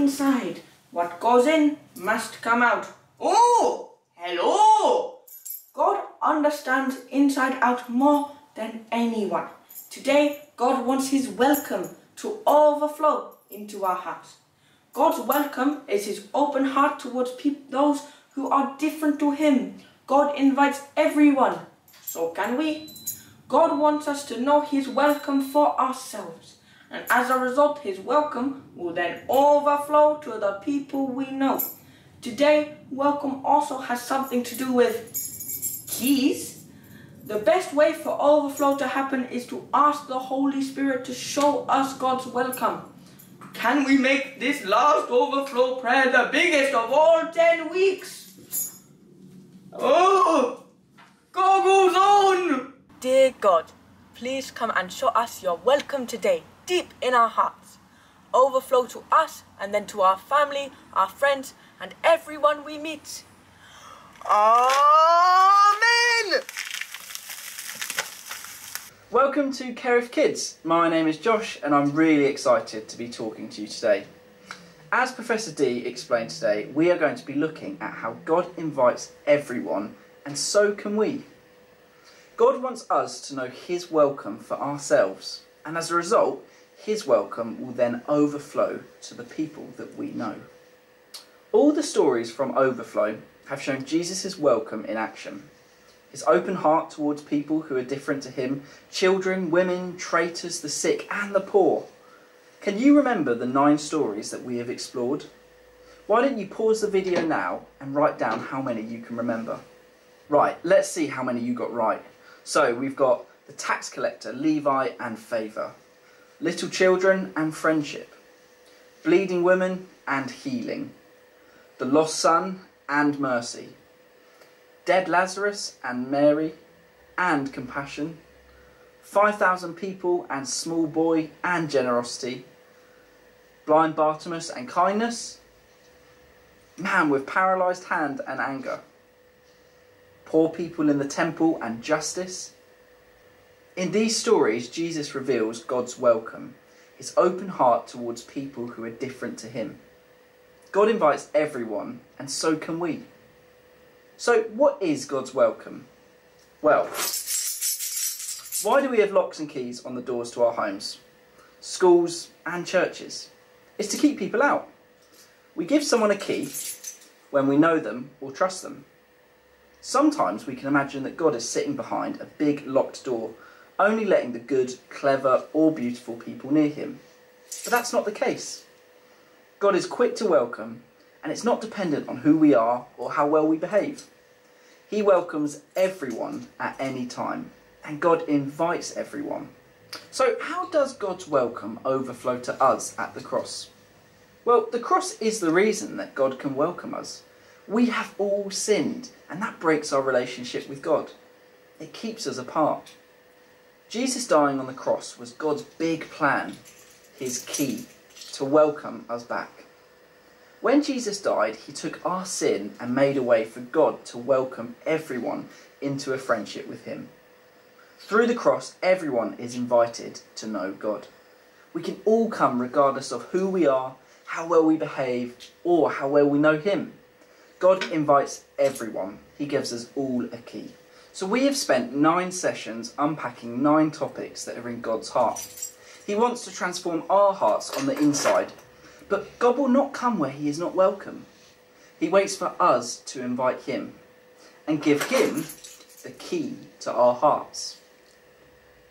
inside. What goes in must come out. Oh, hello! God understands inside out more than anyone. Today, God wants His welcome to overflow into our hearts. God's welcome is His open heart towards those who are different to Him. God invites everyone. So can we. God wants us to know His welcome for ourselves. And as a result, His welcome will then overflow to the people we know. Today, welcome also has something to do with keys. The best way for overflow to happen is to ask the Holy Spirit to show us God's welcome. Can we make this last overflow prayer the biggest of all 10 weeks? Oh, goggles on! Dear God, please come and show us your welcome today, deep in our hearts. Overflow to us and then to our family, our friends, and everyone we meet. Amen! Welcome to Kerith Kids. My name is Josh and I'm really excited to be talking to you today. As Professor D explained today, we are going to be looking at how God invites everyone and so can we. God wants us to know His welcome for ourselves and as a result, His welcome will then overflow to the people that we know. All the stories from Overflow have shown Jesus' welcome in action. His open heart towards people who are different to him, children, women, traitors, the sick, and the poor. Can you remember the nine stories that we have explored? Why don't you pause the video now and write down how many you can remember? Right, let's see how many you got right. So we've got the tax collector, Levi and Favour, little children and friendship, bleeding women and healing, the lost son and mercy, dead Lazarus and Mary and compassion, 5,000 people and small boy and generosity, blind Bartimaeus and kindness, man with paralysed hand and anger, poor people in the temple and justice. In these stories, Jesus reveals God's welcome, his open heart towards people who are different to him. God invites everyone, and so can we. So, what is God's welcome? Well, why do we have locks and keys on the doors to our homes, schools, and churches? It's to keep people out. We give someone a key when we know them or trust them. Sometimes we can imagine that God is sitting behind a big locked door, only letting the good, clever, or beautiful people near him. But that's not the case. God is quick to welcome, and it's not dependent on who we are or how well we behave. He welcomes everyone at any time, and God invites everyone. So, how does God's welcome overflow to us at the cross? Well, the cross is the reason that God can welcome us. We have all sinned, and that breaks our relationship with God. It keeps us apart. Jesus dying on the cross was God's big plan, his key to welcome us back. When Jesus died, he took our sin and made a way for God to welcome everyone into a friendship with him. Through the cross, everyone is invited to know God. We can all come regardless of who we are, how well we behave, or how well we know him. God invites everyone. He gives us all a key. So we have spent nine sessions unpacking nine topics that are in God's heart. He wants to transform our hearts on the inside. But God will not come where he is not welcome. He waits for us to invite him and give him the key to our hearts.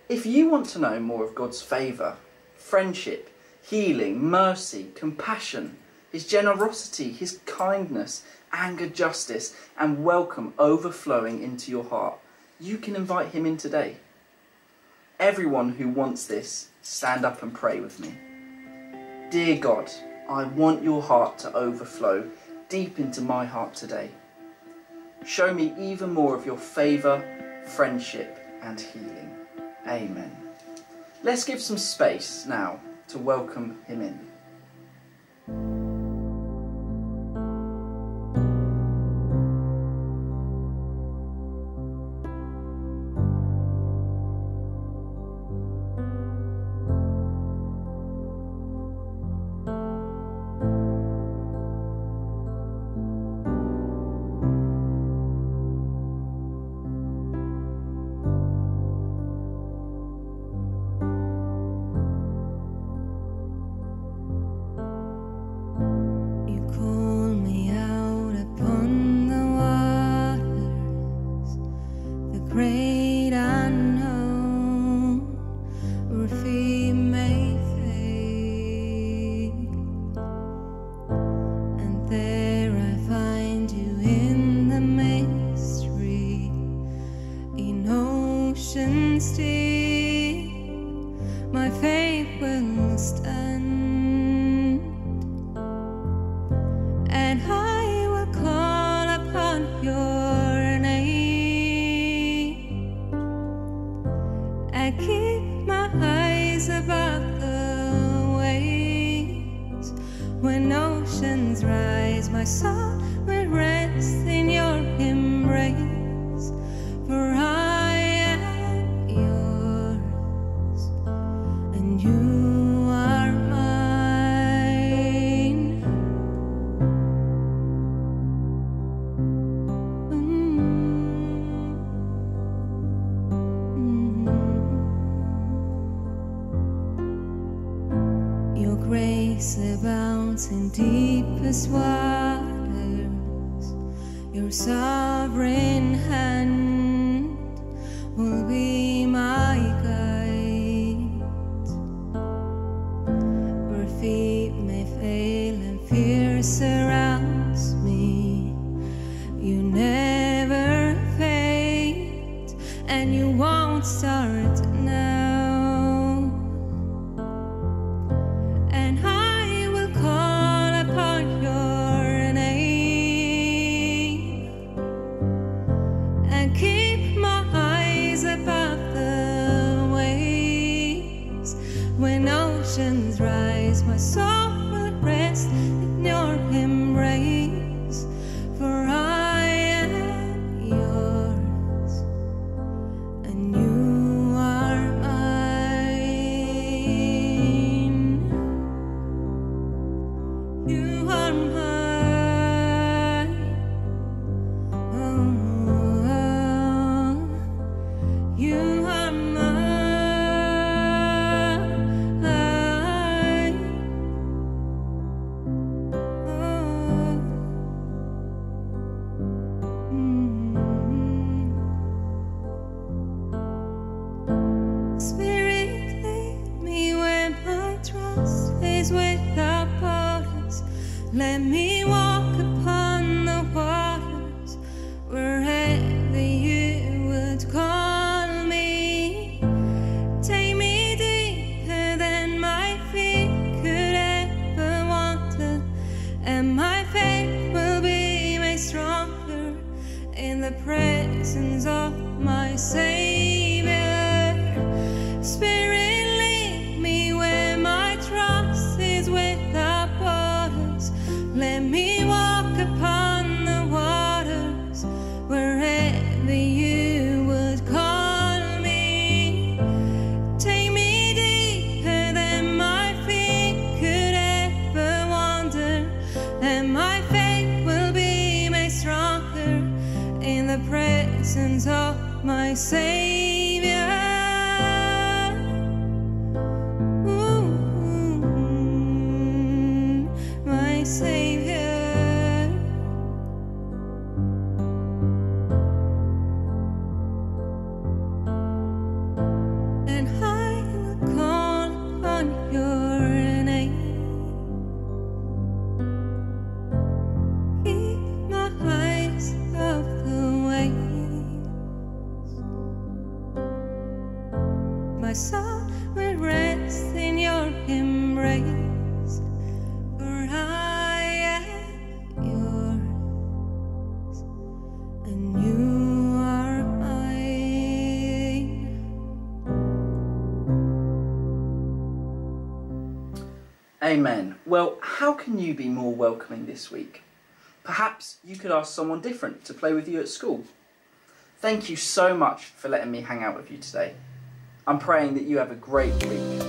If you want to know more of God's favour, friendship, healing, mercy, compassion, his generosity, his kindness, anger, justice, and welcome overflowing into your heart, you can invite him in today. Everyone who wants this, stand up and pray with me. Dear God, I want your heart to overflow deep into my heart today. Show me even more of your favour, friendship, and healing. Amen. Let's give some space now to welcome him in. prayed unknown or fear may fade and there I find you in the mystery in oceans deep my faith will stand When oceans rise, my soul will rest in your embrace, for I am yours and you are mine. Mm-hmm. Mm-hmm. Mm-hmm. Your grace in deepest waters. Your sovereign Let me walk upon the waters wherever you would call me. Take me deeper than my feet could ever wander, and my faith will be made stronger in the presence of my Savior. Amen. Well, how can you be more welcoming this week? Perhaps you could ask someone different to play with you at school. Thank you so much for letting me hang out with you today. I'm praying that you have a great week